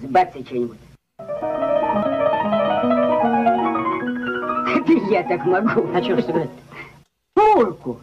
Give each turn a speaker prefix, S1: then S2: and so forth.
S1: Сбаться что-нибудь. Это я так могу.
S2: А что ж сыграть?
S1: Мурку.